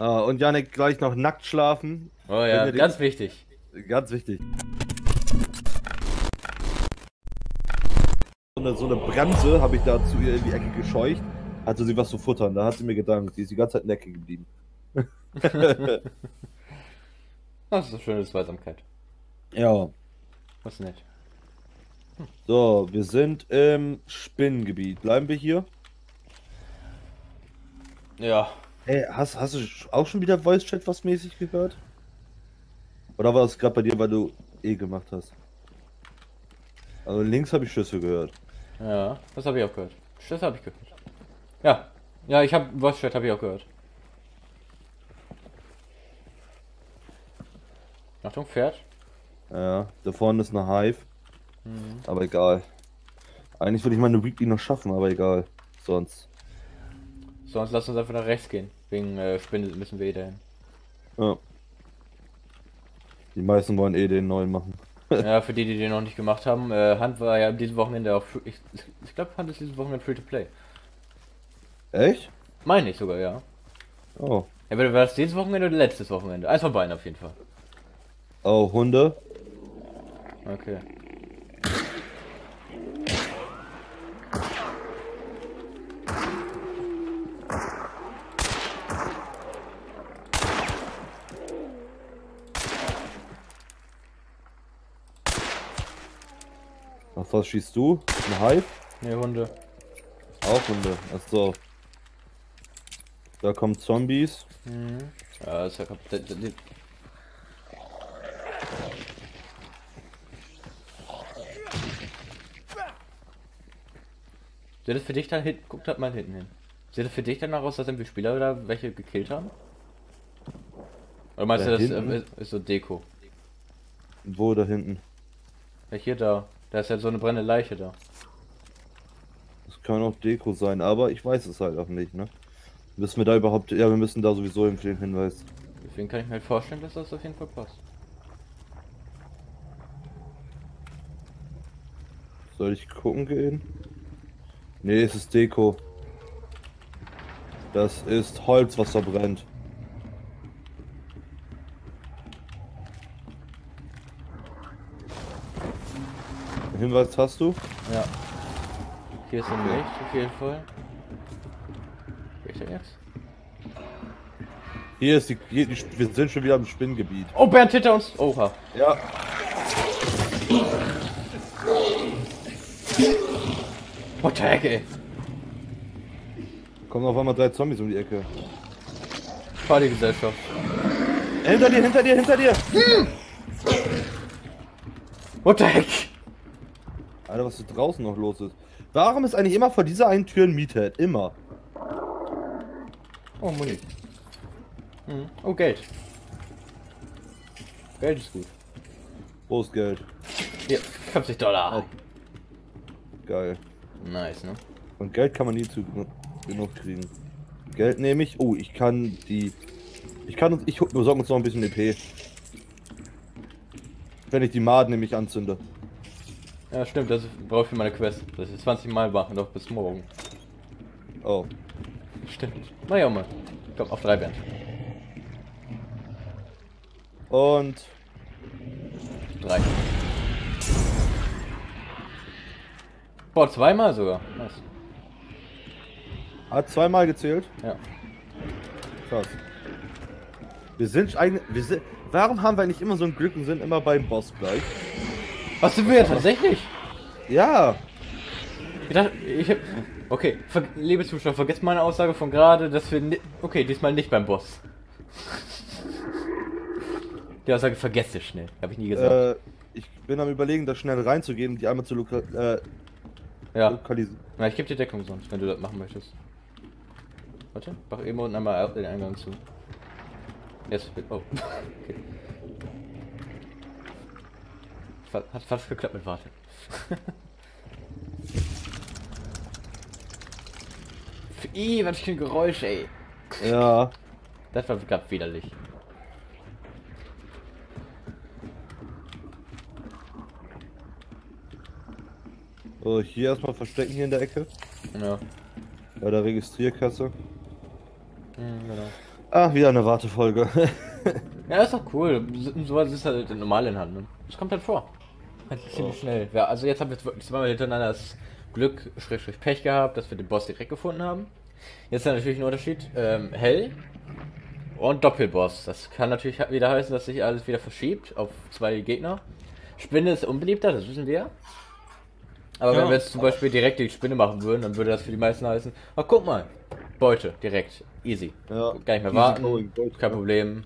Ah, und Janik gleich noch nackt schlafen. Oh ja, ganz wichtig. Ganz wichtig. So eine, so eine Bremse habe ich da zu ihr in die Ecke gescheucht. Hatte sie was zu futtern. Da hat sie mir gedankt. Die ist die ganze Zeit in der Ecke geblieben. Das ist eine schöne Zweisamkeit. Ja. Was nett. So, wir sind im Spinnengebiet. Bleiben wir hier? Ja. Hey, hast, hast du auch schon wieder Voice Chat was mäßig gehört? Oder war das gerade bei dir, weil du eh gemacht hast? Also links habe ich Schüsse gehört. Ja, das habe ich auch gehört. Das habe ich gehört. Ja. Ja, ich habe Voice Chat habe ich auch gehört. Achtung, Pferd. Ja, da vorne ist eine Hive. Aber egal. Eigentlich würde ich meine Weekly noch schaffen, aber egal. Sonst. Sonst lass uns einfach nach rechts gehen. Wegen äh, Spinne müssen wir eh dahin. Ja. Die meisten wollen eh den neuen machen. ja, für die, die den noch nicht gemacht haben, äh, Hand war ja dieses Wochenende auch. Ich, ich glaube, Hand ist dieses Wochenende free to play. Echt? Meine ich sogar, ja. Oh. Entweder war das dieses Wochenende oder letztes Wochenende. Eins von beiden auf jeden Fall. Oh, Hunde. Okay. Auf was schießt du? Ein Hive? Ne, Hunde. Auch Hunde. Achso. Da kommen Zombies. Mhm. Ja, ist ja d- Sieht das für dich dann hinten? Guck da mal hinten hin. Sieht das für dich danach aus, dass irgendwie Spieler da welche gekillt haben? Oder meinst Da du, das äh, ist, ist so Deko? Wo da hinten? Ja, hier da. Da ist ja so eine brennende Leiche da. Das kann auch Deko sein, aber ich weiß es halt auch nicht, ne? Müssen wir da überhaupt. Ja, wir müssen da sowieso hin für den Hinweis. Deswegen kann ich mir halt vorstellen, dass das auf jeden Fall passt. Soll ich gucken gehen? Nee, es ist Deko. Das ist Holz, was da brennt. Hinweis hast du? Ja. Hier ist ein Licht auf jeden Fall. Wo ist er jetzt? Hier ist die, hier, die. Wir sind schon wieder im Spinngebiet. Oh, Bernd hinter uns! Oha. Ja. What the heck, ey? Kommen auf einmal drei Zombies um die Ecke. Partygesellschaft. Hinter dir, hinter dir, hinter dir! What the heck? Alter, was da draußen noch los ist. Warum ist eigentlich immer vor dieser einen Tür ein Meathead? Immer. Oh, Muni. Hm. Oh, Geld. Geld ist gut. Wo ist Geld? Hier, 50 Dollar. Geil. Nice, ne? Und Geld kann man nie zu genug kriegen. Geld nehme ich. Oh, ich kann die. Ich kann uns. Ich besorge uns noch ein bisschen EP. Wenn ich die Maden nämlich anzünde. Ja, stimmt, das brauche ich für meine Quest. Das ist 20 Mal machen, doch bis morgen. Oh. Stimmt. Na ja, mal. Komm, auf drei Bernd. Und. Drei. Boah, zweimal sogar. Nice. Hat zweimal gezählt. Ja. Krass. Wir sind eigentlich. Wir sind, warum haben wir eigentlich immer so ein Glück und sind immer beim Boss gleich? Was sind wir ja tatsächlich? Ja. Ich dachte, ich hab. Okay, ver liebe Zuschauer, vergesst meine Aussage von gerade, dass wir. Okay, diesmal nicht beim Boss. Die Aussage vergesst ihr schnell. Habe ich nie gesagt. Äh, ich bin am überlegen, da schnell reinzugehen die einmal zu loka äh, ja. lokalisieren. Na, ich gebe dir Deckung sonst, wenn du das machen möchtest. Warte, mach eben unten einmal den Eingang zu. Jetzt. Oh. Okay. Hat fast geklappt mit Warte. Ih, was für ein Geräusch, ey. Ja. Das war gerade widerlich. So, hier erstmal verstecken hier in der Ecke. Ja. Bei der Registrierkasse. Mhm, genau. Ach, wieder eine Wartefolge. Ja, ist doch cool. So- Sowas ist halt normal in Hand. Ne? Das kommt halt vor. Halt ziemlich schnell. Ja, also jetzt haben wir wirklich zweimal hintereinander das Glück, Schrägstrich Pech gehabt, dass wir den Boss direkt gefunden haben. Jetzt ist natürlich ein Unterschied. Ähm, hell und Doppelboss. Das kann natürlich wieder heißen, dass sich alles wieder verschiebt auf zwei Gegner. Spinne ist unbeliebter, das wissen wir. Aber Ja. wenn wir jetzt zum Beispiel direkt die Spinne machen würden, dann würde das für die meisten heißen, ach guck mal, Beute, direkt, easy. Ja, Gar nicht mehr warten, going, Beute, kein ja. Problem.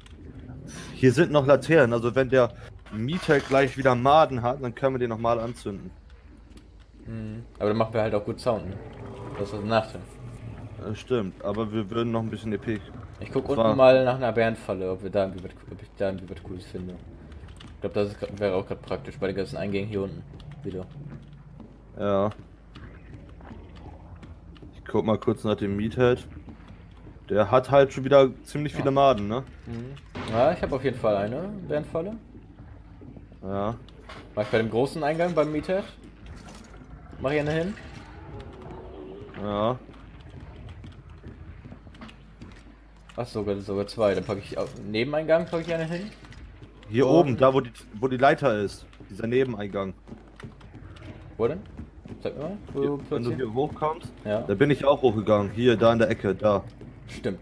Hier sind noch Laternen, also wenn der Mieter gleich wieder Maden hat, dann können wir den nochmal anzünden. Mhm. Aber dann machen wir halt auch gut Sound, ne? Das ist ein Nachteil. Das stimmt, aber wir würden noch ein bisschen EP. Ich guck Das unten mal nach einer Bärenfalle, ob wir da irgendwie was, ob ich da irgendwie was Cooles finde. Ich glaube, das ist, wäre auch gerade praktisch bei den ganzen Eingängen hier unten. Wieder. Ja. Ich guck mal kurz nach dem Meathead. Der hat halt schon wieder ziemlich viele Maden, ne? Mhm. Ja, ich habe auf jeden Fall eine Bärenfalle. Ja. Mach ich bei dem großen Eingang beim Meathead? Mach ich eine hin? Ja. Ach, sogar, sogar zwei. Dann packe ich auf Nebeneingang packe ich eine hin. Hier Oh. oben, da wo die, wo die Leiter ist. Dieser Nebeneingang. Wo denn? Sag mir mal, wo Hier, du wenn du hier hochkommst, Ja, da bin ich auch hochgegangen. Hier, da in der Ecke, da. stimmt.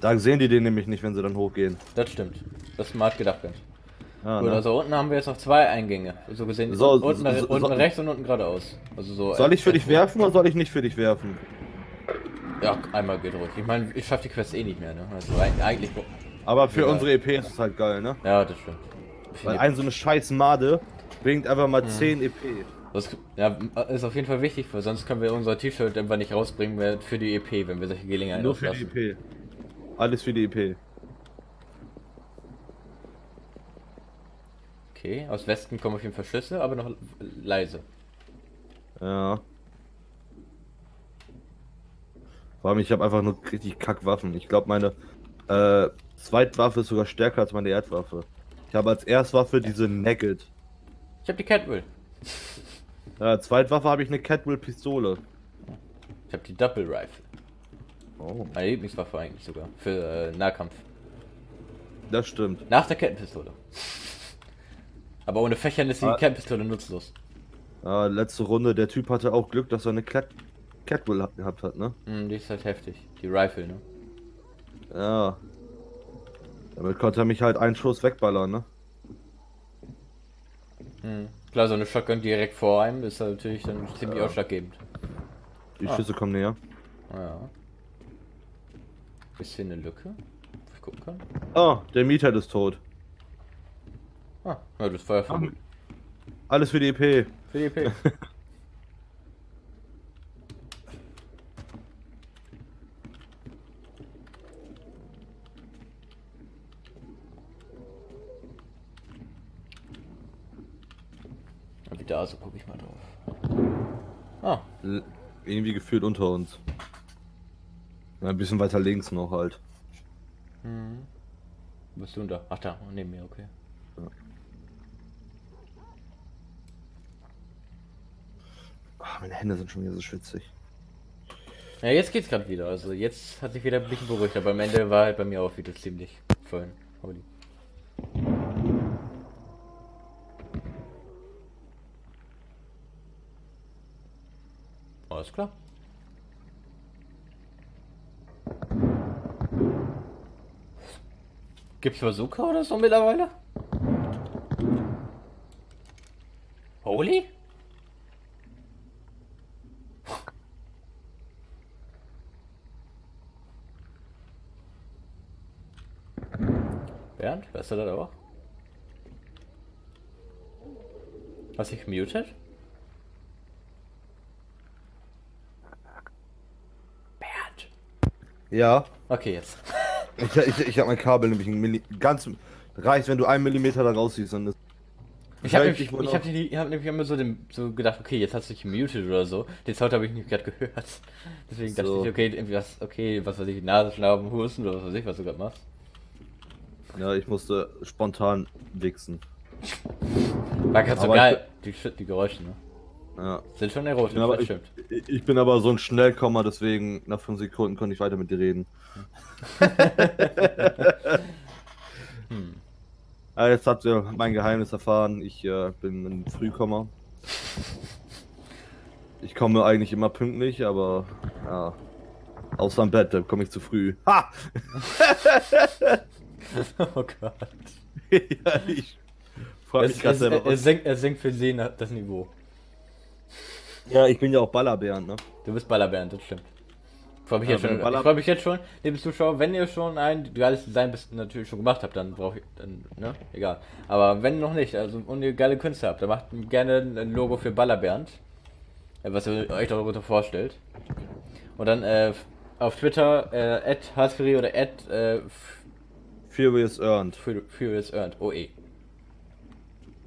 Da sehen die den nämlich nicht, wenn sie dann hochgehen. Das stimmt. Das ist smart gedacht, ganz. Ja, Gut, ne? also unten haben wir jetzt noch zwei Eingänge. So gesehen, So, unten, so- unten so- rechts und unten geradeaus. Also so. soll ich für dich äh, werfen oder soll ich nicht für dich werfen? Ja, einmal ruhig. Ich meine, ich schaffe die Quest eh nicht mehr, ne? Also eig- eigentlich. Aber für Egal. unsere EP ist es halt geil, ne? Ja, das stimmt. Weil ein so eine scheiß Made bringt einfach Mhm. mal 10 EP. Das ja, ist auf jeden Fall wichtig, weil sonst können wir unser T-Shirt einfach nicht rausbringen für die EP, wenn wir solche Gelegenheiten Nur für die. EP. Alles für die E EP. Okay, aus Westen kommen auf jeden Fall Schüsse, aber noch leise. Ja. Vor allem, ich habe einfach nur richtig kack Waffen. Ich glaube, meine äh, Zweitwaffe ist sogar stärker als meine Erdwaffe. Ich habe als Erstwaffe diese Naked. Ich habe die Catwill. Ja, Zweitwaffe habe ich eine Catwill-Pistole. Ich habe die Double Rifle. Oh, Meine Lieblingswaffe eigentlich sogar. Für äh, Nahkampf. das stimmt. Nach der Kettenpistole. Aber ohne Fächern ist die Ah. Kettenpistole nutzlos. Ja, letzte Runde, der Typ hatte auch Glück, dass er eine Cat Catwill hat- gehabt hat, ne? Hm, die ist halt heftig. Die Rifle, ne? Ja. Damit konnte er mich halt einen Schuss wegballern, ne? Hm. Klar, so eine Shotgun direkt vor einem ist natürlich dann ziemlich Ja. ausschlaggebend. Die Ah. Schüsse kommen näher. Ja. Ist hier eine Lücke, wo ich gucken kann? Oh, der Mieter ist tot. Ah, ja, das war ja voll gut. Alles für die EP. Für die EP. Wie da, so gucke ich mal drauf. Ah, L- Irgendwie gefühlt unter uns. Ein bisschen weiter links noch halt. hm. Wo bist du denn da? Ach da, neben mir, okay. Ah, meine Hände sind schon wieder so schwitzig. Ja, jetzt geht's gerade wieder. Also jetzt hat sich wieder ein bisschen beruhigt, aber am Ende war halt bei mir auch wieder ziemlich voll. Holy. Alles klar. Gibt's Bazooka oder so mittlerweile? Holy? Bernd, hörst du das auch? Hast du dich muted? Bernd. Ja, Okay, jetzt. ich, ich, ich habe mein Kabel nämlich ein Milli ganz reicht, wenn du einen Millimeter da rausziehst, dann ist. Ich habe nämlich, ich hab ich hab nämlich immer so, dem, so gedacht, okay, jetzt hast du dich gemutet oder so. Den Sound habe ich nicht gerade gehört. Deswegen dachte So. ich, okay, irgendwie was, okay, was weiß ich, Nase schnauben, husten oder was weiß ich, was du gerade machst. Ja, ich musste spontan wichsen. War gerade so geil. Die, die Geräusche, ne? Ja. Sind schon erotisch, Ja, aber ich, ich bin aber so ein Schnellkommer, deswegen nach 5 Sekunden konnte ich weiter mit dir reden. Hm. Ja, jetzt habt ihr mein Geheimnis erfahren. Ich äh, bin ein Frühkommer. Ich komme eigentlich immer pünktlich, aber ja. Außer am Bett, da komme ich zu früh. Ha! Oh Gott. ja, ich frage mich Es, gerade selber. er, Was. senkt, er senkt für sie das Niveau. Ja, ich bin ja auch Ballerbären, ne? Du bist Ballerbernd, das stimmt. Freue mich, Ja, jetzt schon, Baller- ich freu mich jetzt schon, liebe Zuschauer, wenn ihr schon ein geiles Design bis natürlich schon gemacht habt, dann brauche ich, dann, ne, egal. Aber wenn noch nicht, also und ihr geile Künste habt, dann macht gerne ein Logo für Ballerbernd, äh, was ihr euch darunter vorstellt. Und dann äh, auf Twitter, äh, oder at äh, Furious Earned, Fu- Furious Earned, OE.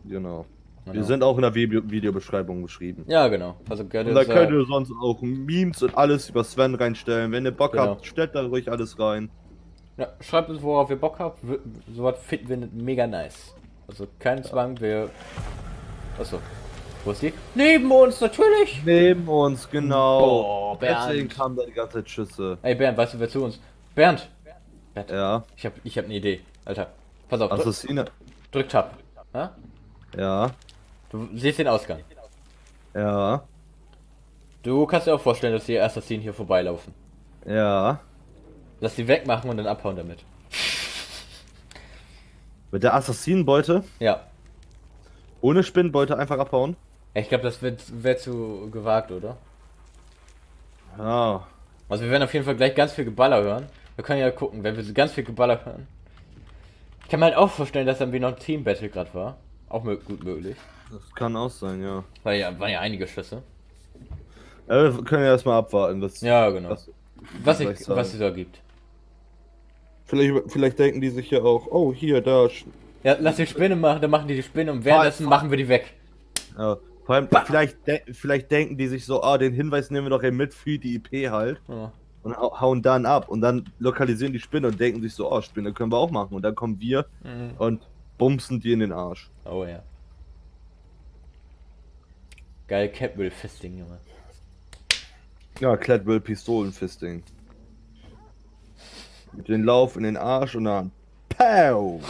genau. Genau. Wir sind auch in der Video Videobeschreibung geschrieben. Ja, genau. Also gerne Und da könnt ihr sonst auch Memes und alles über Sven reinstellen. Wenn ihr Bock Genau. habt, stellt da ruhig alles rein. Ja, schreibt uns, worauf ihr Bock habt. Sowas finden wir mega nice. Also kein Zwang, wir. Achso. Wo ist die? Neben uns, natürlich! Neben uns, genau. Boah, Bernd. Deswegen kamen da die ganze Zeit Schüsse. Ey Bernd, weißt du, wer zu uns? Bernd! Bernd, Ja. ich hab, ich hab eine Idee. Alter, pass auf, drück, Assassine. drück Tab. Ja? Ja. Du siehst den Ausgang. Ja. Du kannst dir auch vorstellen, dass die Assassinen hier vorbeilaufen. Ja. Lass die wegmachen und dann abhauen damit. Mit der Assassinenbeute, Ja. ohne Spinnenbeute einfach abhauen. Ich glaube, das wird wär zu gewagt, oder? Ja. Also wir werden auf jeden Fall gleich ganz viel Geballer hören. Wir können ja gucken, wenn wir ganz viel Geballer hören. Ich kann mir halt auch vorstellen, dass dann wie noch ein Team-Battle gerade war. Auch gut möglich. Das kann auch sein, ja. Weil ja, waren ja einige Schüsse. ja wir können ja erstmal abwarten. Was, Ja, genau. was, Was, ich, was es da gibt. vielleicht, vielleicht denken die sich ja auch, oh, hier, da. Ja, lass die Spinne machen, dann machen die die Spinne und währenddessen machen wir die weg. Ja. Vor allem, vielleicht, de vielleicht denken die sich so, ah, den Hinweis nehmen wir doch eben mit für die IP halt. Ja. Und hau- hauen dann ab und dann lokalisieren die Spinne und denken sich so, oh, Spinne können wir auch machen. Und dann kommen wir Mhm. und bumsen die in den Arsch. Oh ja. Geil Capwell Fisting, Junge. Ja, Cladwell Pistolenfisting. Mit den Lauf in den Arsch und dann Pow!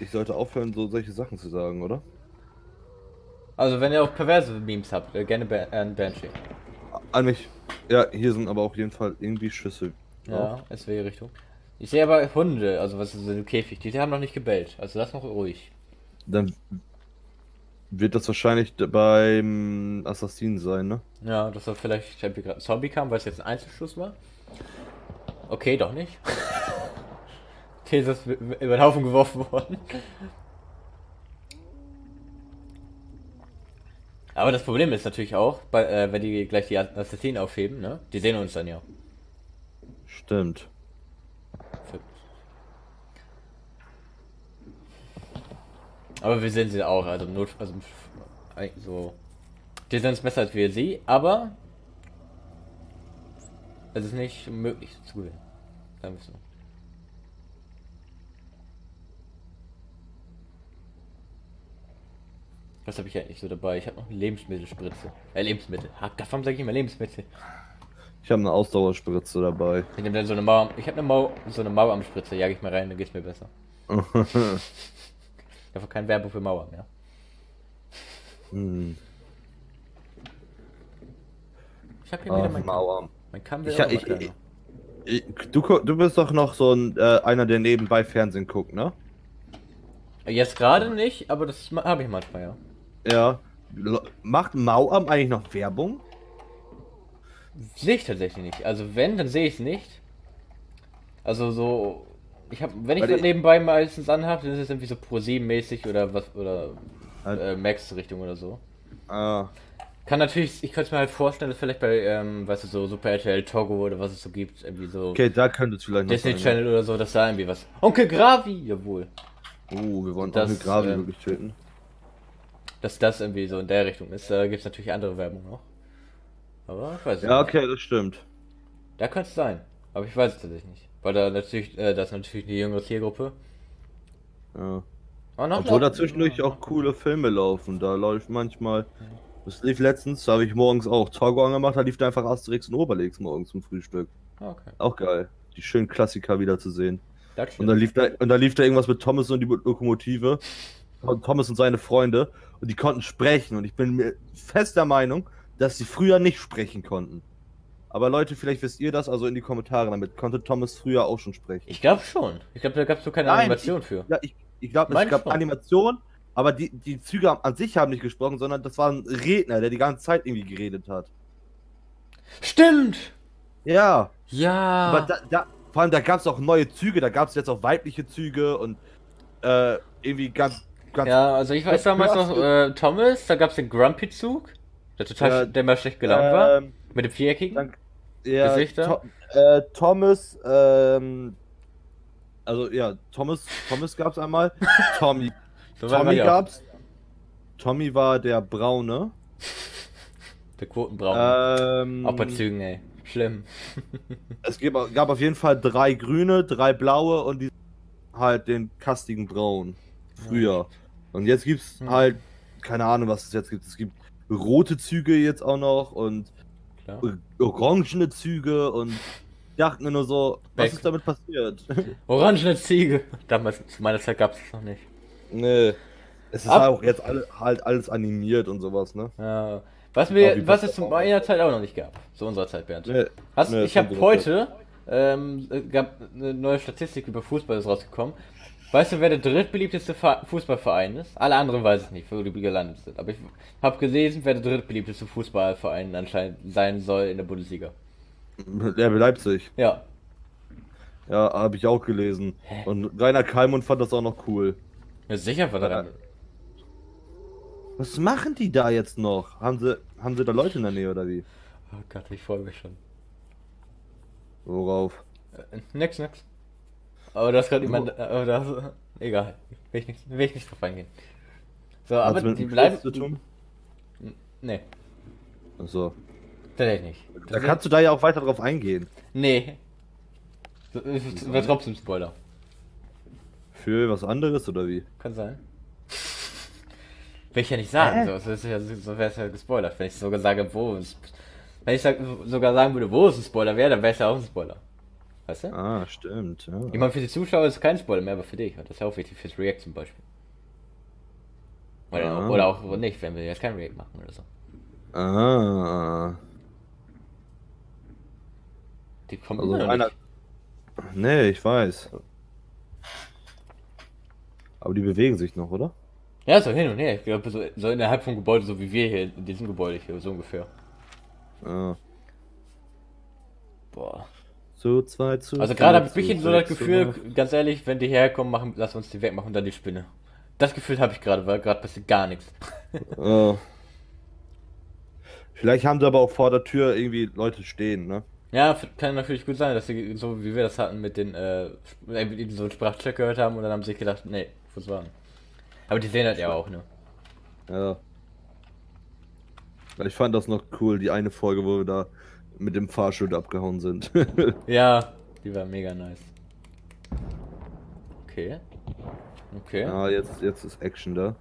Ich sollte aufhören, so solche Sachen zu sagen, oder? Also wenn ihr auch perverse Memes habt, äh, gerne an Banshee. An mich. Ja, hier sind aber auf jeden Fall irgendwie Schüsse. Ja, es wäre Richtung. Ich sehe aber Hunde, also was ist so ein Käfig, die haben noch nicht gebellt. Also lass noch ruhig. Dann wird das wahrscheinlich beim Assassinen sein, ne? Ja, dass er vielleicht gerade ein Zombie kam, weil es jetzt ein Einzelschuss war. Okay, doch nicht. These ist über den Haufen geworfen worden. Aber das Problem ist natürlich auch, bei, äh, wenn die gleich die Assassinen aufheben, ne? Die sehen uns dann ja. Stimmt. Aber wir sehen sie auch, also im Not, also so. Die sind es besser als wir sie, aber es ist nicht möglich zu gewinnen. Sagen wir so. Was habe ich eigentlich so dabei? Ich habe noch eine Lebensmittelspritze. Äh, Lebensmittel. Warum sage ich immer Lebensmittel? Ich habe eine Ausdauerspritze dabei. Ich nehme dann so eine Mauer. Ich habe eine Mauer, so eine Mauerarmspritze. Jag ich mal rein, dann geht's mir besser. Dafür kein Werbung für Mauer mehr. hm. Ich habe hier Ah, wieder mein, Mauer. mein Kamm Ich, ich, ich, ich, du, du bist doch noch so ein, äh, einer, der nebenbei Fernsehen guckt, ne? Jetzt gerade nicht, aber das habe ich manchmal, ja. Ja. Macht Mauam eigentlich noch Werbung? Sehe ich tatsächlich nicht. Also wenn, dann sehe ich es nicht. Also so, ich habe, wenn ich Weil das ich- nebenbei meistens anhabe, dann ist es irgendwie so Pro 7 mäßig oder was oder Halt. äh, Max Richtung oder so. Ah, Kann natürlich, ich könnte es mir halt vorstellen, dass vielleicht bei, ähm, weißt du, so Super RTL Togo oder was es so gibt, irgendwie so okay, da könnte es vielleicht noch Disney sein, Channel oder so, dass da irgendwie was. Onkel Gravi, jawohl. Ja. Oh, wir wollen Das, eine Gravi ähm, wirklich töten. Dass das irgendwie so in der Richtung ist. Da gibt es natürlich andere Werbung noch. Aber ich weiß Ja, nicht. okay, das stimmt. Da könnte es sein. Aber ich weiß es tatsächlich nicht. Weil da natürlich, äh, das ist natürlich eine jüngere Zielgruppe. Ja. Aber noch Obwohl da noch- zwischendurch auch coole Filme laufen. Da läuft manchmal Das lief letztens, da habe ich morgens auch Togo angemacht, da lief da einfach Asterix und Obelix morgens zum Frühstück. Okay. Auch geil. Die schönen Klassiker wieder zu sehen. Das Und dann lief da, und dann lief da irgendwas mit Thomas und die Lokomotive. Thomas und seine Freunde. Und die konnten sprechen. Und ich bin mir fest der Meinung, dass sie früher nicht sprechen konnten. Aber Leute, vielleicht wisst ihr das, also in die Kommentare damit. Konnte Thomas früher auch schon sprechen? Ich glaube schon. Ich glaube, da gab es so keine Nein, Animation für. Ja, ich, ich glaube, es gab. Animation, aber die, die Züge an sich haben nicht gesprochen, sondern das war ein Redner, der die ganze Zeit irgendwie geredet hat. Stimmt! Ja, Ja. aber da, da, vor allem da gab es auch neue Züge, da gab es jetzt auch weibliche Züge und äh, irgendwie ganz, ganz ja, also ich weiß Ja, damals noch, äh, Thomas, da gab es den Grumpy-Zug, der total, Ja, der mal schlecht gelaunt war, ähm, mit dem Viereckigen. Dann, ja, Gesichter? To äh, Thomas, ähm, also ja, Thomas, Thomas gab's einmal. Tommy, so Tommy ja gab's. Tommy war der Braune. Der Quotenbraun. Ähm, auch bei Zügen, ey. Schlimm. es gab, gab auf jeden Fall drei grüne, drei blaue und die halt den kastigen Braun. Früher. Und jetzt gibt's Hm. halt, keine Ahnung, was es jetzt gibt. Es gibt rote Züge jetzt auch noch und Klar. orangene Züge und ich dachte mir nur so, was ist damit passiert? Orangene Ziege. Damals, zu meiner Zeit gab es noch nicht. nee. Es ist Ab- auch jetzt alle, halt alles animiert und sowas, ne? Ja. Was, wie was es zu meiner Zeit auch noch nicht gab. Zu unserer Zeit, Bernd. Nee. Was, Nee, ich habe heute, ähm, äh, gab eine neue Statistik über Fußball ist rausgekommen. Weißt du, wer der drittbeliebteste Ver- Fußballverein ist? Alle anderen weiß ich nicht, wo die gelandet sind. Aber ich habe gelesen, wer der drittbeliebteste Fußballverein anscheinend sein soll in der Bundesliga. RB Leipzig. Ja. Ja, habe ich auch gelesen. Und Rainer Kalmund fand das auch noch cool. ja sicher war Ja. Was machen die da jetzt noch? Haben sie, haben sie da Leute in der Nähe oder wie? Oh Gott, ich freue mich schon. Worauf? Äh, nix, nix. Aber das gerade jemand. Aber das, egal. Will ich, nicht, will ich nicht drauf eingehen. So, aber Hat's mit die bleiben. Zu tun? Nee, Achso. tatsächlich nicht. Da kannst du da ja auch weiter drauf eingehen. Nee. Es wird trotzdem Spoiler. Für was anderes oder wie? Kann sein. Will ich ja nicht sagen, so, so, so wäre es ja gespoilert. Wenn ich sogar sage, wo es. Wenn ich sogar sagen würde, wo es ein Spoiler wäre, dann wäre es ja auch ein Spoiler. Weißt du? Ah, stimmt. Ja. Ich meine, für die Zuschauer ist es kein Spoiler mehr, aber für dich. Das ist ja auch wichtig fürs React zum Beispiel. Oder, Ah. oder auch nicht, wenn wir jetzt kein React machen oder so. Ah. Die kommen Also immer noch einer. Nee, ich weiß. Aber die bewegen sich noch, oder? Ja, so hin und her. Ich glaube, so, so innerhalb vom Gebäude, so wie wir hier in diesem Gebäude hier, so ungefähr. Ah. Boah. Zu zwei zu. Also gerade habe ich zu bisschen so das Gefühl, ganz ehrlich, wenn die herkommen, machen, lass uns die wegmachen und dann die Spinne. Das Gefühl habe ich gerade, weil gerade passiert gar nichts. Vielleicht haben sie aber auch vor der Tür irgendwie Leute stehen, ne? Ja, kann natürlich gut sein, dass sie so wie wir das hatten mit den, äh, äh, so einen Sprachcheck gehört haben und dann haben sie sich gedacht, nee, was war? Aber die sehen halt ja auch, ne? Ja. Ich fand das noch cool, die eine Folge, wo wir da mit dem Fahrstuhl abgehauen sind. Ja, die war mega nice. Okay. Okay. ja, jetzt, jetzt ist Action da.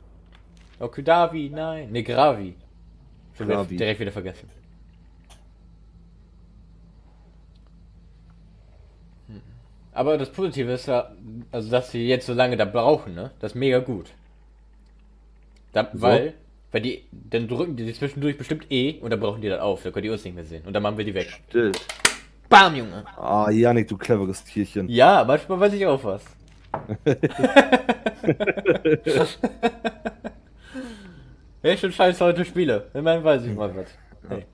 Okay, Davi, nein. Ne, Gravi. Gravi. direkt wieder vergessen. Hm. Aber das Positive ist ja, also dass sie jetzt so lange da brauchen, ne? Das ist mega gut. Da, So. Weil, weil die, dann drücken die zwischendurch bestimmt E und dann brauchen die das auf, dann können die uns nicht mehr sehen. Und dann machen wir die weg. Still. Bam, Junge! Ah, Janik, du cleveres Tierchen. Ja, manchmal weiß ich auch was. Ich schon scheiße heute spiele, immerhin weiß ich mal was. Hey.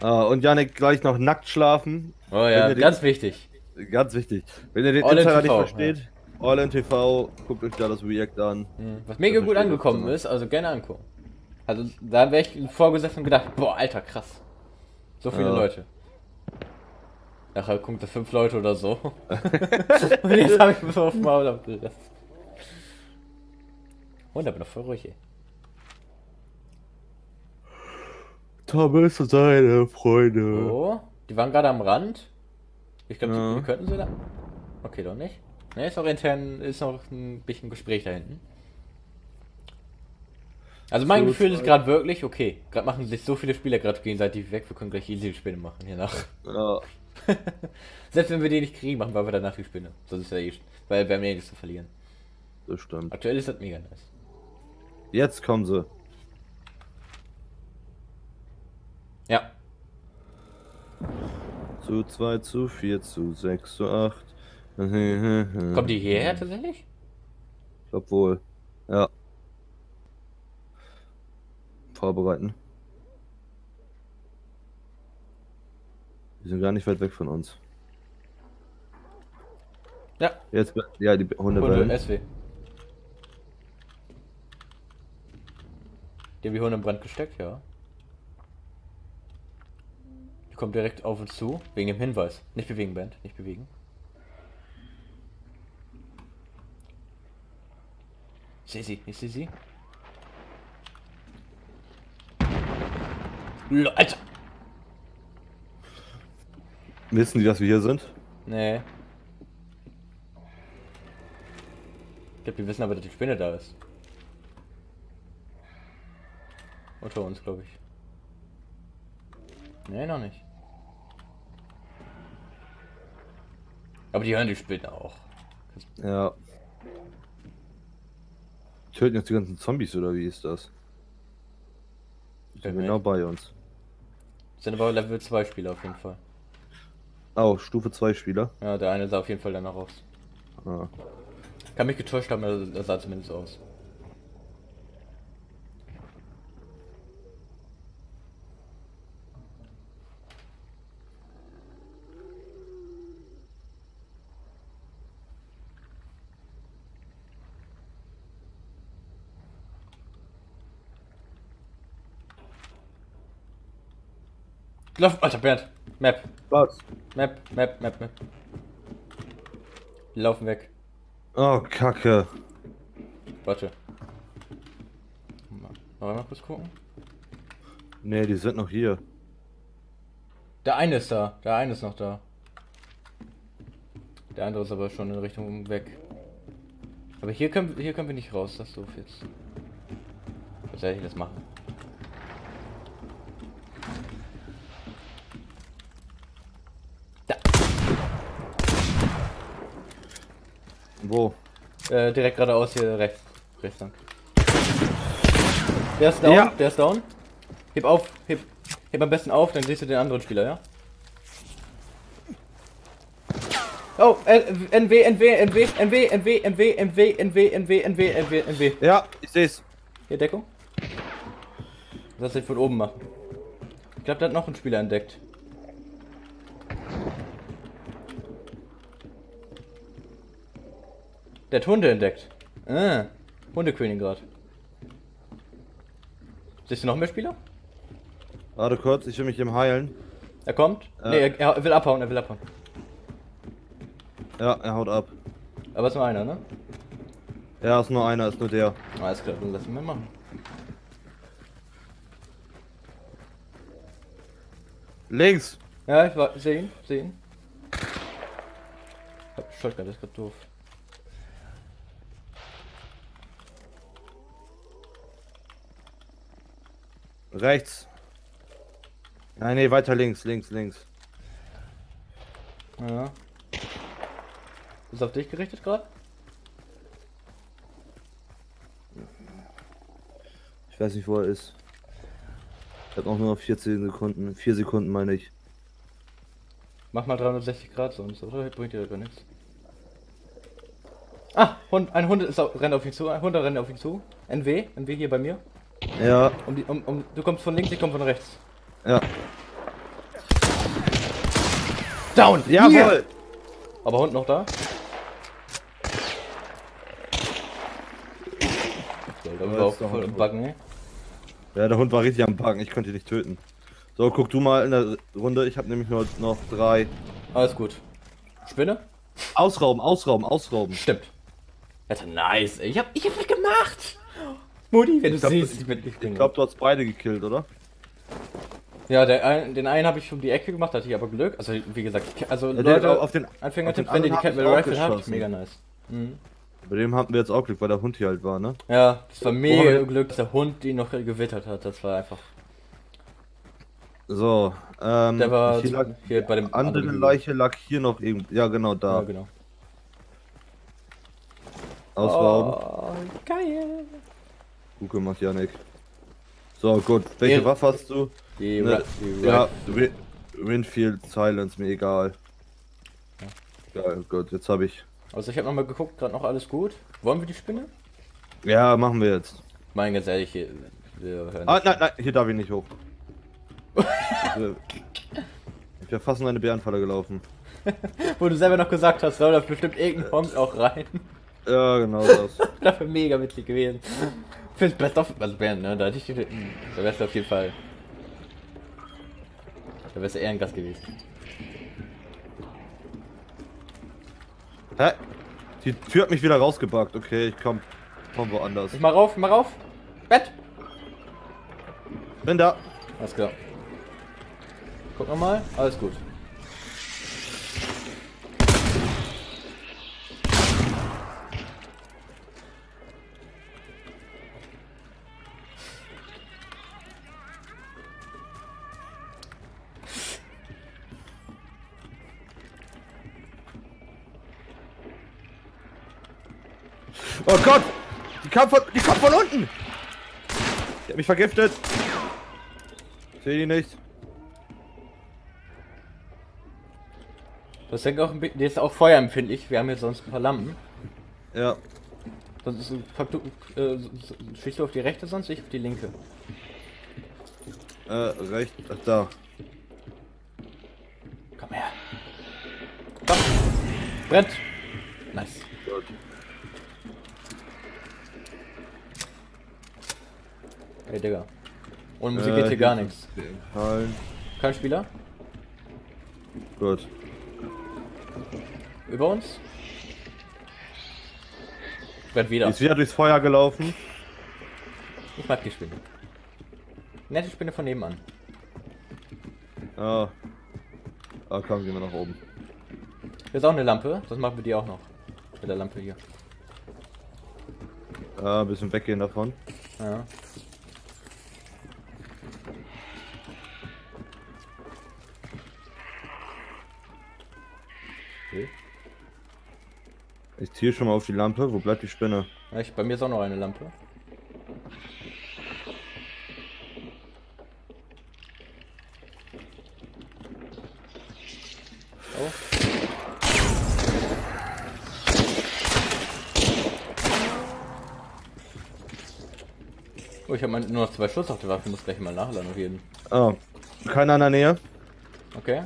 Ah, und Janik gleich noch nackt schlafen. Oh ja, ihr den- ganz wichtig. Ganz wichtig. Wenn ihr den All in Insider nicht versteht, All in TV, guckt euch da das React an. Hm, Was mega gut angekommen ist, also gerne angucken. Also da wäre ich vorgesessen und gedacht, boah, alter, krass. So viele Ja. Leute. Nachher guckt da fünf Leute oder so. und jetzt habe ich mich so auf Maul abgerissen. Und da bin ich voll ruhig, ey. Thomas und seine Freunde. Oh, die waren gerade am Rand. Ich glaube, Ja. die, die könnten sie da. Okay, doch nicht. Ne, ist noch intern, ist noch ein bisschen Gespräch da hinten. Also mein So, Gefühl ist gerade wirklich, okay, gerade machen sich so viele Spieler gerade gegenseitig weg, wir können gleich easy Spiele machen hier nach. Ja. Selbst wenn wir die nicht kriegen, machen wir danach die Spiele. Sonst ist ja eh, weil wir haben ja eh nichts zu verlieren. Das stimmt. Aktuell ist das mega nice. Jetzt kommen sie. Ja. Zu 2, zu 4, zu 6, zu 8. Kommt Kommt die hierher tatsächlich? Ich glaub wohl. Ja. Vorbereiten. Die sind gar nicht weit weg von uns. Ja. Jetzt, ja, die Hunde Hunde, bellen. SW. Die haben die Hunde im Brand gesteckt, ja. Die kommt direkt auf uns zu, wegen dem Hinweis. Nicht bewegen, Band, nicht bewegen. Ich sehe sie, ich sehe sie. Alter! Wissen die, dass wir hier sind? Nee. Ich glaube, die wissen aber, dass die Spinne da ist. Unter uns, glaube ich. Nee, noch nicht. Aber die hören die Spinne auch. Ja. Töten jetzt die ganzen Zombies oder wie ist das? Die sind genau bei uns. Sind aber Level 2 Spieler auf jeden Fall. Oh, Stufe 2 Spieler. Ja, der eine sah auf jeden Fall danach aus. Ah. Kann mich getäuscht haben, aber er sah zumindest aus. Lauf, Alter, Bernd. Map, Was? Map, Map, Map, Map. Die laufen weg. Oh, Kacke. Warte. Mal- einmal kurz gucken. Nee, die sind noch hier. Der eine ist da. Der eine ist noch da. Der andere ist aber schon in Richtung weg. Aber hier können, hier können wir nicht raus, das ist doof jetzt. Was soll ich das machen? Wo? Äh, direkt geradeaus hier rechts. Rechts lang. Der ist down, Ja. der ist down. Heb auf, heb, heb am besten auf, dann siehst du den anderen Spieler, ja? Oh, äh, NW, NW, NW, NW, NW, NW, NW, NW, NW, NW, NW, NW. Ja, ich seh's. Hier, Deckung. Das ich von oben machen. Ich glaube, da hat noch ein Spieler entdeckt. Der hat Hunde entdeckt. Ah, Hundekönig gerade. Siehst du noch mehr Spieler? Warte kurz, ich will mich eben heilen. Er kommt? Äh. Nee, er, er will abhauen, er will abhauen. Ja, er haut ab. Aber es ist nur einer, ne? Ja, ist nur einer, ist nur der. Alles klar, dann lass ihn mal machen. Links! Ja, ich war, seh ihn, seh ihn. Hab Shotgun, das ist grad doof. Rechts. Nein, nee, weiter links, links, links. Ja. Ist auf dich gerichtet gerade? Ich weiß nicht, wo er ist. Ich hab auch nur noch 14 Sekunden. 4 Sekunden meine ich. Mach mal 360 Grad sonst, oder? Bringt dir gar nichts. Ah, Hund, ein Hund ist auf, rennt auf ihn zu, ein Hund rennt auf ihn zu. NW, NW hier bei mir. Ja, Um die, um, um, du kommst von links, ich komm von rechts. ja. Down! Jawohl! Aber Hund noch da? So, da war auch voll im. Buggen, ey. Ja, der Hund war richtig am Backen, ich konnte ihn nicht töten. So, guck du mal in der Runde, ich habe nämlich nur noch drei. Alles gut. Spinne? Ausrauben, ausrauben, ausrauben. Stimmt. Alter, nice. ey. Ich hab, ich hab was gemacht. Mutti, wenn du Ich glaub, siehst, ich- ich bin nicht Ich glaube, du hast beide gekillt, oder? Ja, der ein, den einen habe ich um die Ecke gemacht, hatte ich aber Glück. Also, wie gesagt, also Ja, der- Leute, auf den- Anfänger auf den wenn ihr die auch Rifle habt, mega nice. Mhm. Bei dem hatten wir jetzt auch Glück, weil der Hund hier halt war, ne? Ja, das war mega Boah. Glück, dass der Hund ihn noch gewittert hat. Das war einfach. So, ähm, Der war hier lag, hier bei dem andere anderen Leiche lag hier noch irgendwo. Ja, genau, Ja, da. genau. Ausrauben. Oh, geil. Gut gemacht, Janik. So, gut. Welche. Waffe hast du? Die, Ne, die Ja, Ra Wi- Winfield Silence, mir egal. Ja, gut, jetzt habe ich. Also ich habe nochmal geguckt, gerade noch alles gut. Wollen wir die Spinne? Ja, machen wir jetzt. Mein ganz ehrlich, hier. Ah, nein, nein, hier darf ich nicht hoch. ich wäre fast in eine Bärenfalle gelaufen. Wo du selber noch gesagt hast, da läuft bestimmt irgendein Honk auch rein. Ja, genau das. Das wäre mega witzig gewesen. Fürs Best of, also Band, ne? Da hätte ich, da wärst du auf jeden Fall. Da wärst du eher ein Gast gewesen. Hä? Die Tür hat mich wieder rausgebackt. Okay, ich komm, komm woanders. Ich mach rauf, ich mach rauf. Bett! Bin da. Alles klar. Guck nochmal, alles gut. Oh Gott! Die kam von, die kommt von unten! Die hat mich vergiftet. Sehe die nicht. Das denke auch ein bisschen, der ist auch feuerempfindlich. Wir haben hier sonst ein paar Lampen. Ja. Sonst ist, äh, schießt du auf die rechte, sonst ich auf die linke. Äh, recht. Ach, da. Komm her. Komm. Brennt. Nice. Ey, Digga. Ohne Musik Äh, geht hier gar nichts. Fallen. Kein Spieler? Gut. Über uns? Brennt Die wieder. ist wieder durchs Feuer gelaufen. Ich mag die Spinne. Nette Spinne von nebenan. Ja. Ah, komm, gehen wir nach oben. Hier ist auch eine Lampe. Das machen wir die auch noch. Mit der Lampe hier. Ja, ein bisschen weggehen davon. Ja. Okay. Ich ziehe schon mal auf die Lampe. Wo bleibt die Spinne? Ich, bei mir ist auch noch eine Lampe. Oh. Oh, ich habe nur noch zwei Schuss auf der Waffe, muss gleich mal nachladen auf jeden. Ah. Keiner in der Nähe. Okay.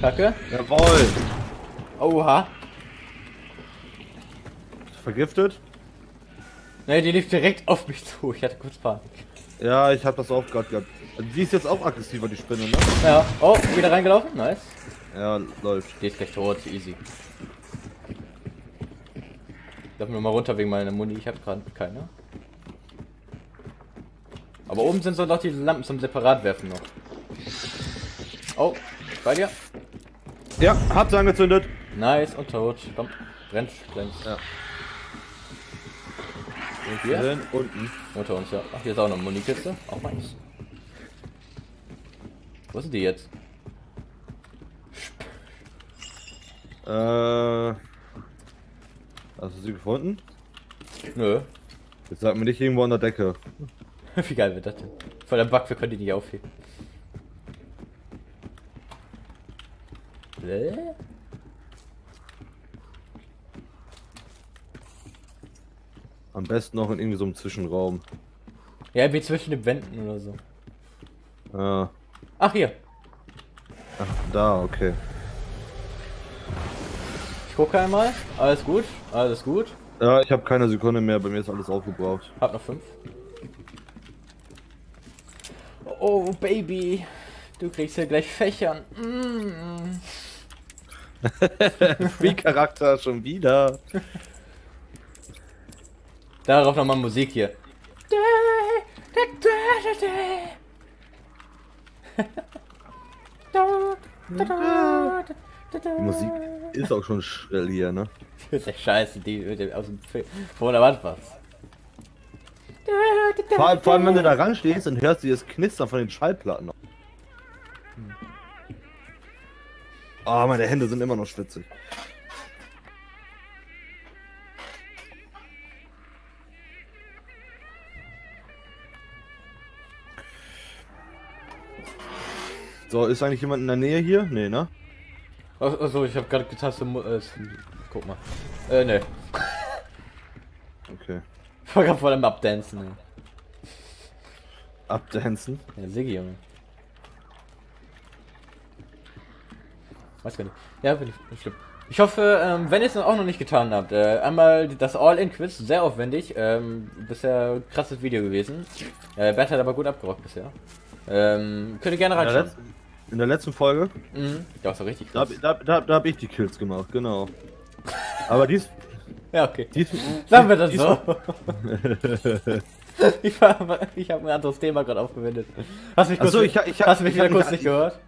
Kacke. Jawohl. Oha. Vergiftet? Ne, die lief direkt auf mich zu. Ich hatte kurz Panik. Ja, ich hab das auch gerade gehabt. Die ist jetzt auch aggressiver, die Spinne, ne? Ja. Oh, wieder reingelaufen. Nice. Ja, läuft. Die ist gleich tot. Easy. Darf nur mal runter wegen meiner Muni. Ich habe gerade keine. Aber oben sind so noch die Lampen zum Separatwerfen noch. Oh, bei dir? Ja, hat's angezündet. Nice und tot. Komm, brennt, brennt. Ja. Und Hier hin, unten. Unter uns, ja. Ach, hier ist auch noch eine Munikiste. Auch nice. Wo sind die jetzt? Äh. Hast du sie gefunden? Nö. Jetzt sag mir nicht irgendwo an der Decke. Wie geil wird das denn? Voll der Bug, wir können die nicht aufheben. Bläh? Am besten noch in irgendwie so einem Zwischenraum. Ja, wie zwischen den Wänden oder so. Ja. Ach, hier. Ach, da, okay. Ich gucke einmal. Alles gut. Alles gut. Ja, ich habe keine Sekunde mehr, bei mir ist alles aufgebraucht. Hab noch fünf. Oh, Baby. Du kriegst ja gleich Fächern. Mm. Free-Charakter schon wieder. Darauf nochmal Musik hier. Die Musik ist auch schon schrill hier, ne? Das ist ja scheiße, die mit dem aus dem Film. Vor der Wand was. Vor allem, vor allem, wenn du da ran stehst, dann hörst du das Knistern von den Schallplatten Ah, meine Hände sind immer noch schwitzig. So, ist eigentlich jemand in der Nähe hier? Nee, ne? Ach- Achso, ich habe gerade getastet. Äh, guck mal. Äh, ne. Okay. Ich war gerade voll am Abdancen. Abdancen. Ja, Siggi, Junge. Weiß gar nicht. Ja, bin ich nicht schlimm. Ich hoffe, ähm, wenn ihr es auch noch nicht getan habt, äh, einmal das All-In-Quiz, sehr aufwendig, ähm, bisher krasses Video gewesen. Äh, Bert hat aber gut abgerockt bisher. Ähm, könnt ihr gerne In der, reinschauen. letzten, in der letzten Folge, Mhm. Ist doch richtig da, krass. da, da, da habe ich die Kills gemacht, genau. Aber dies, Ja, okay. dies, Sagen wir das dies- so. ich war, ich habe ein anderes Thema gerade aufgewendet. Hast mich kurz, Achso, ich, ich, ha- hast du mich wieder kurz nicht gehört?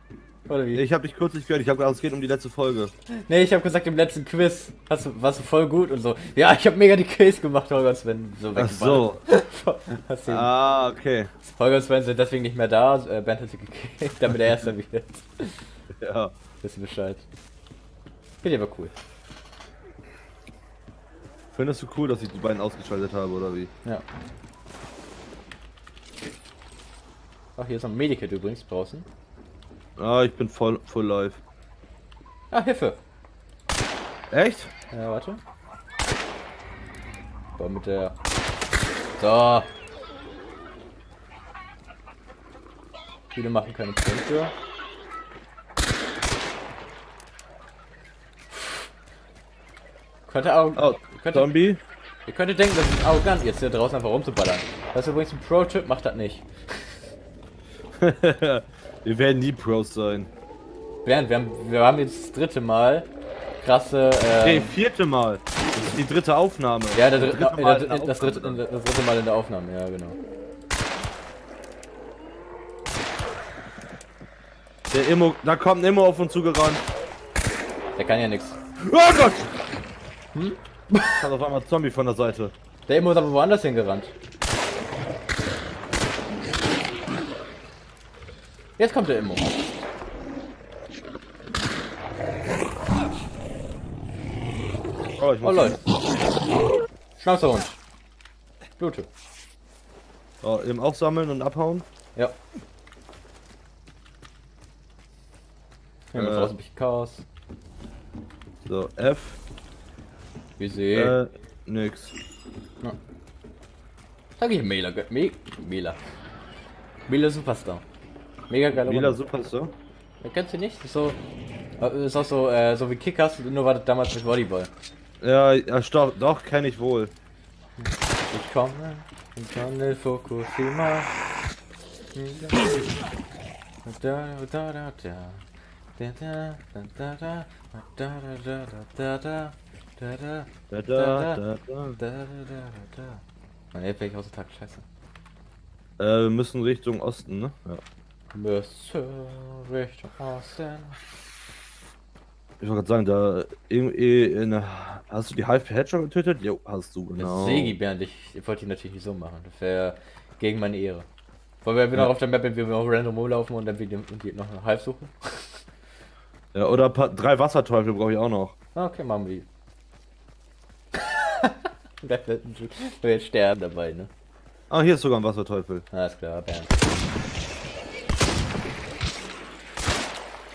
Oder wie? Ich habe dich kurz nicht gehört, ich habe gedacht, es geht um die letzte Folge. Nee, ich habe gesagt im letzten Quiz, hast du, warst du voll gut und so. Ja, ich habe mega die Kills gemacht, Holger Sven. So Ach so. Ah, okay. Holger Sven sind deswegen nicht mehr da, äh, Bernd hat sie gekillt, damit er erster wird. Ja. Wisst ihr Bescheid. Finde ich aber cool. Findest du cool, dass ich die beiden ausgeschaltet habe, oder wie? Ja. Ach, hier ist noch ein Medikit übrigens draußen. Ah, ich bin voll, voll live. Ah, Hilfe! Echt? Ja, warte. Boah, mit der. So. Viele machen keine Punkte. Könnte auch. Oh, könnte, Zombie? ihr könntet denken, das ist arrogant, jetzt hier draußen einfach rumzuballern. Das ist übrigens ein Pro-Tipp, macht das nicht. Wir werden nie Pros sein. Bernd, wir haben, wir haben jetzt das dritte Mal krasse. Nee, Ähm, vierte Mal. Das ist die dritte Aufnahme. ja, der, Das dritte, Mal in der das, dritte, Aufnahme das dritte Mal in der Aufnahme, ja, genau. Der Immo, da kommt ein Immo auf uns zugerannt. Der kann ja nichts. Oh Gott! Hm? Kommt auf einmal Zombie von der Seite. Der Immo ist aber woanders hingerannt. Jetzt kommt der Immo. Oh, ich Oh Leute. Schnauzerhund. Blute. Oh, eben aufsammeln und abhauen. Ja. Wir haben Äh. draußen ein bisschen Chaos. So, F. Wir sehen. Äh, nix. Sag ich Mela. Me Mela. Mela Superstar. Mega geile Lila. Superstar. Ja, kennst du nicht? Ist so. äh, Ist auch so, äh, so wie Kickers, nur war das damals mit Volleyball. Ja, ja doch, doch kenne ich wohl. Ich komme im Tunnel Fukushima. Da, da, da, da. Da, da, da, da, da. Da, da, da, da, da, da, da, Da, Da, da, da. da, da. da, da, da, da. Mann, jetzt bin ich aus dem Takt, scheiße. Äh, wir müssen Richtung Osten, ne? Ja. Müsse Richtung Osten. Ich wollte gerade sagen, da irgendwie in der- Hast du die Half Hedgehog getötet? Jo, hast du, genau. Segi, Bernd, ich, ich wollte ihn natürlich nicht so machen. Das wäre gegen meine Ehre. Weil wir wieder Ja. auf der Map, wenn wir auf random rumlaufen und dann wieder irgendwie noch einen Halb suchen. Ja, oder paar, drei Wasserteufel brauche ich auch noch. Ah, Okay, machen wir. Wer wird wird sterben dabei, ne? Ah, hier ist sogar ein Wasserteufel. Alles klar, Bernd.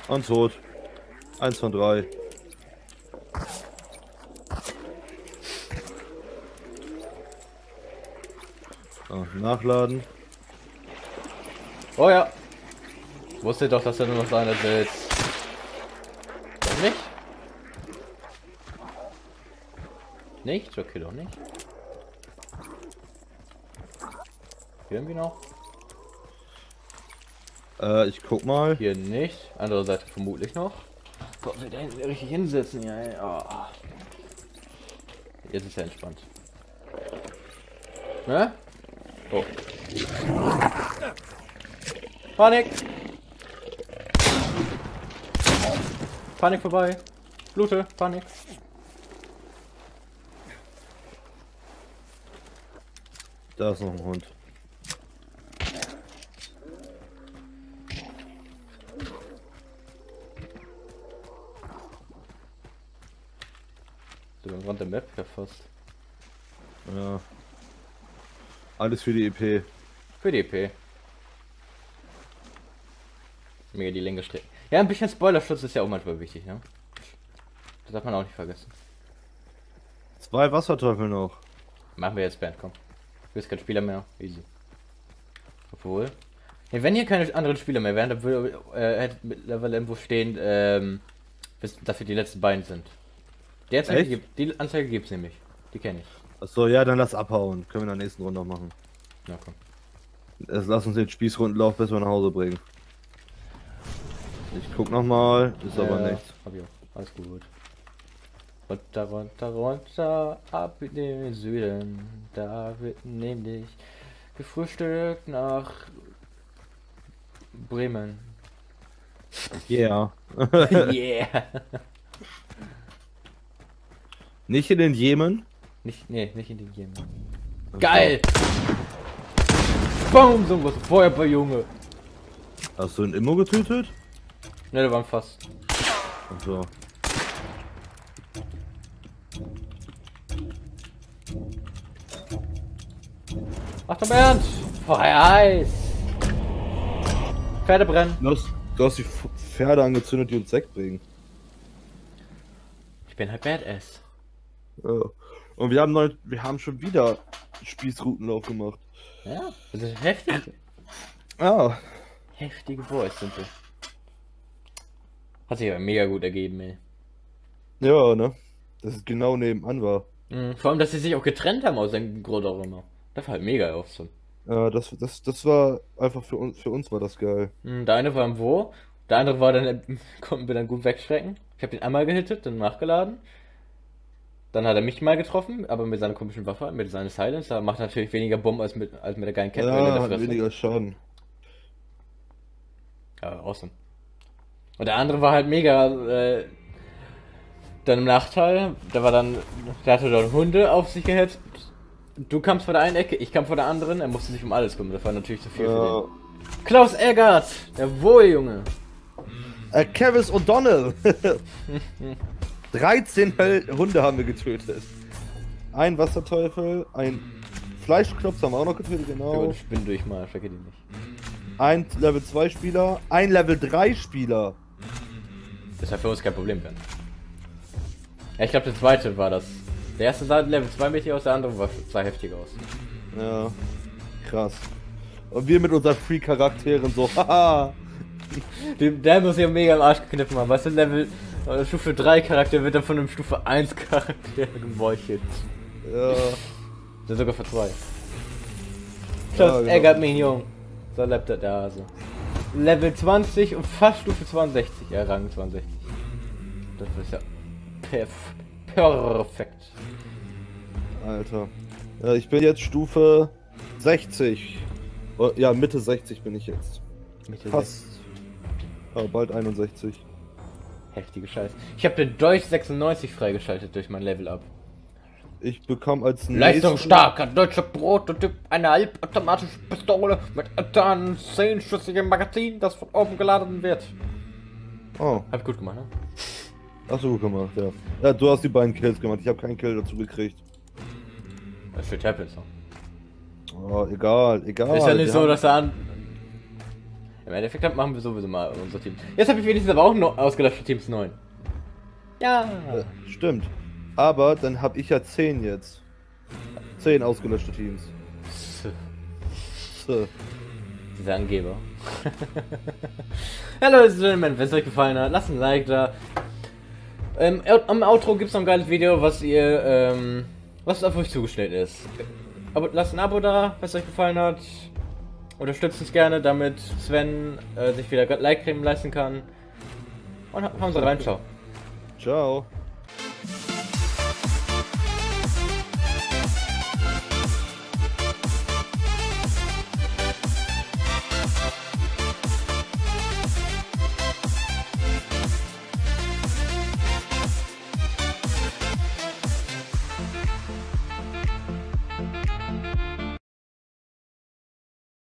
Und tot. Eins von drei. So, nachladen. Oh ja. Wusste doch, dass er nur noch seine willst. Nicht? Nicht? Okay, doch nicht. Irgendwie noch? Äh, ich guck mal. Hier nicht. Andere Seite vermutlich noch. Boah, will der hinten richtig hinsetzen, ja. ey. Oh. Jetzt ist er entspannt. Ne? Oh. Panik! Panik vorbei. Blute, Panik. Da ist noch ein Hund. Du am Rand der Map ja fast. Ja. Alles für die EP. Für die EP. Mega die Länge strecken. Ja, ein bisschen Spoilerschutz ist ja auch manchmal wichtig, ne? Das darf man auch nicht vergessen. Zwei Wasserteufel noch. Machen wir jetzt Band, komm. Du bist kein Spieler mehr. Easy. Obwohl. Nee, wenn hier keine anderen Spieler mehr wären, dann würde äh, mittlerweile irgendwo stehen, ähm, bis- dass wir die letzten beiden sind. Die Anzeige, Echt? gibt, die Anzeige gibt's nämlich. Die kenne ich. Achso, ja, dann lass abhauen. Können wir in der nächsten Runde noch machen. Na komm. Erst lass uns den Spießrundenlauf bis wir nach Hause bringen. Ich guck nochmal, ist aber Ja, nichts. Hab ich auch. Alles gut. Runter, runter, runter, ab in den Süden. Da wird nämlich gefrühstückt nach Bremen. Yeah. yeah. Nicht in den Jemen. Nicht, nee, nicht in den Jemen. Geil! Boom, so ein großer Feuerball, Junge. Hast du einen Immo getötet? Ne, da waren fast. Achso. Achtung, Bernd! Feuer heiß! Pferde brennen. Du hast, du hast die Pferde angezündet, die uns Sekt bringen. Ich bin halt Badass. Ja. Und wir haben neu, wir haben schon wieder Spießrutenlauf gemacht. Ja, das ist heftig. Ah, Heftige Boys sind wir. Hat sich aber mega gut ergeben, ey. ja, ne? Das ist genau nebenan war. Mhm, vor allem, dass sie sich auch getrennt haben aus dem Grund auch immer. Das war halt mega awesome. Ja, das, das, das war einfach für uns, für uns war das geil. Mhm, der eine war im Wo, der andere war dann, konnten wir dann gut wegschrecken. Ich habe den einmal gehittet, dann nachgeladen. Dann hat er mich mal getroffen, aber mit seiner komischen Waffe, mit seiner Silence, da macht natürlich weniger Bomben als mit, als mit der geilen Kette Ja, weniger Schaden. Ja, awesome. Und der andere war halt mega, äh, dann im Nachteil, der war dann, der hatte dann Hunde auf sich gehetzt. Du kamst von der einen Ecke, ich kam von der anderen, er musste sich um alles kümmern, das war natürlich zu viel Ja. für den. Klaus Eggert! Jawohl, Junge! Äh, Kevis O'Donnell! 13 Hel- Hunde haben wir getötet. Ein Wasserteufel, ein Fleischklops haben wir auch noch getötet, Ich genau. bin durch mal, vergeh die nicht. Ein Level 2 Spieler, ein Level 3 Spieler. Das war für uns kein Problem werden. Ja, ich glaube, der zweite war das. Der erste sah Level 2 mäßig aus, der andere war, sah heftig aus. Ja, krass. Und wir mit unseren Free-Charakteren so, haha. Der muss ja mega im Arsch gekniffen haben. Weißt du, Level äh, Stufe 3 Charakter wird dann von einem Stufe 1 Charakter gemeuchelt. Ja, Der sogar für 2. Ja, Klaus genau. Eggert Minion. So lebt er da also. Level 20 und fast Stufe 62. Ja, Rang 62. Das ist ja perf perfekt. Alter. Ja, ich bin jetzt Stufe 60. Oh, Ja, Mitte 60 bin ich jetzt. Mitte Fast. Ja, bald 61. Heftige Scheiße. Ich habe den Deutsch 96 freigeschaltet durch mein Level Up. Ich bekomme als Leistungsstarker deutscher Prototyp eine halbautomatische Pistole mit einem 10-schüssigem Magazin, das von oben geladen wird. Oh, Hab ich gut gemacht, ne? hast du gut gemacht, ja. Ja, du hast die beiden Kills gemacht. Ich habe keinen Kill dazu gekriegt. Das shit happens. Oh, egal, egal. ist ja nicht Wir so, haben- dass er an. Im Endeffekt machen wir sowieso mal unser Team. Jetzt habe ich wenigstens aber auch noch ausgelöscht für Teams 9. Ja. Äh, Stimmt. Aber dann habe ich ja 10 jetzt. 10 ausgelöschte Teams. So. Dieser Angeber. ja, Leute und Gentlemen, wenn es euch gefallen hat, lasst ein Like da. Ähm, am Outro gibt es noch ein geiles Video, was ihr, ähm, was auf euch zugestellt ist. Aber lasst ein Abo da, wenn es euch gefallen hat. Unterstützt uns gerne, damit Sven äh, sich wieder Like-Creme leisten kann. Und ha- hauen Sie rein, ciao. Ciao.